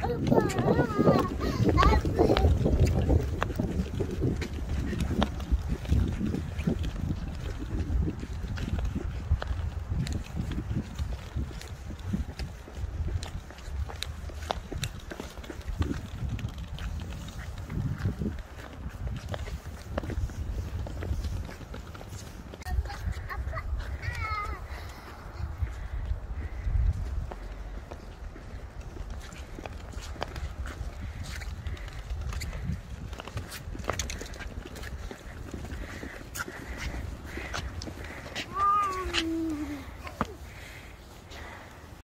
我要啊啊